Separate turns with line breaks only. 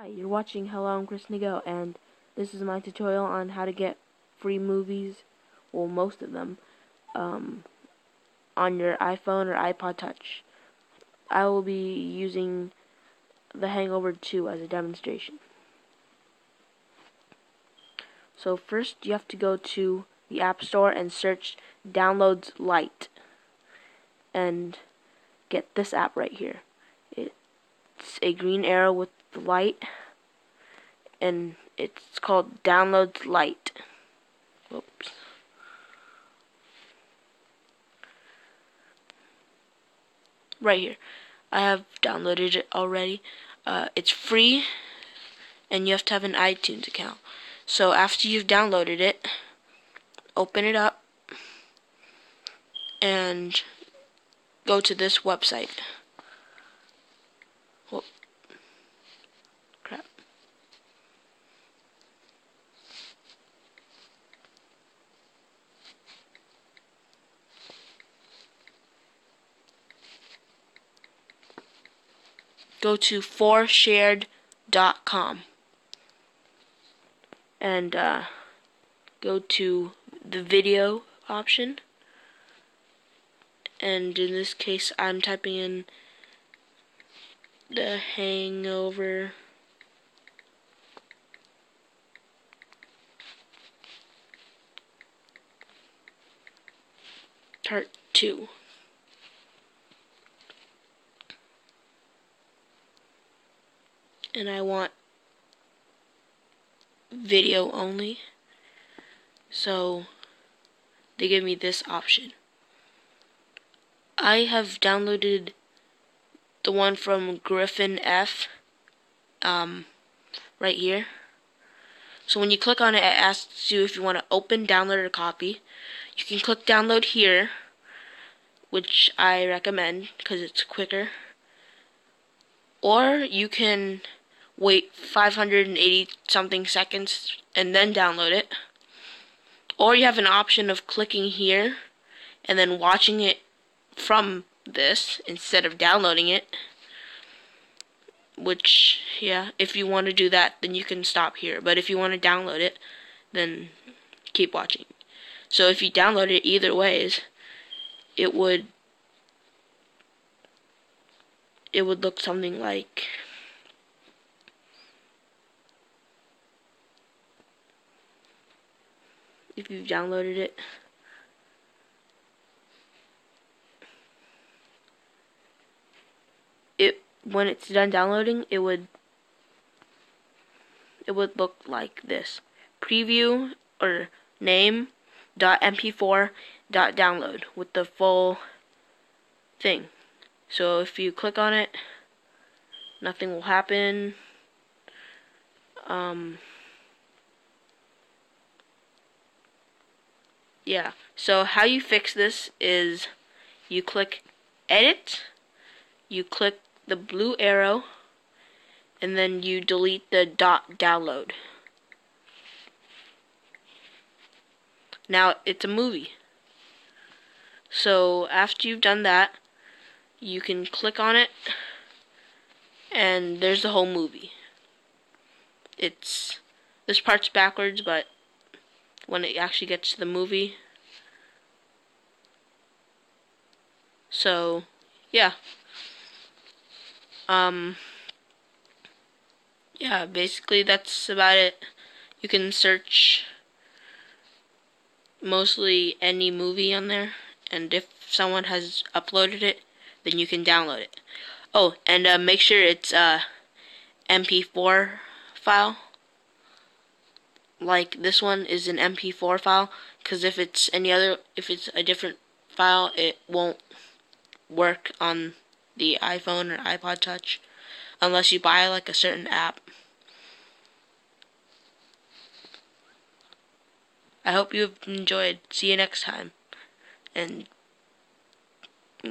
Hi, you're watching Hello, I'm Chris Ngo, and this is my tutorial on how to get free movies, well, most of them, um, on your iPhone or iPod Touch. I will be using The Hangover 2 as a demonstration. So first you have to go to the App Store and search Downloads Lite and get this app right here. It's a green arrow with the light and it's called Downloads Lite Whoops. Right here. I have downloaded it already. Uh, it's free and you have to have an iTunes account. So after you've downloaded it, open it up and go to this website. Go to 4shared.com and uh, go to the video option. And in this case I'm typing in the hangover. Part 2 and I want video only. So they give me this option. I have downloaded the one from Griffin F. Um, right here. So when you click on it, it asks you if you want to open, download, or copy. You can click download here, which I recommend because it's quicker. Or you can wait 580 something seconds and then download it. Or you have an option of clicking here and then watching it from this instead of downloading it. Which, yeah, if you want to do that, then you can stop here. But if you want to download it, then keep watching. So if you download it either ways, it would it would look something like if you've downloaded it. It when it's done downloading, it would it would look like this. Preview or name dot mp4 dot download with the full thing. So if you click on it, nothing will happen. Um, yeah, so how you fix this is you click edit, you click the blue arrow, and then you delete the dot download. Now it's a movie. So after you've done that, you can click on it and there's the whole movie. It's this part's backwards, but when it actually gets to the movie. So, yeah. Um yeah, basically that's about it. You can search mostly any movie on there and if someone has uploaded it, then you can download it. Oh, and uh, make sure it's a MP4 file like this one is an MP4 file because if it's any other if it's a different file it won't work on the iPhone or iPod touch unless you buy like a certain app. I hope you've enjoyed. See you next time and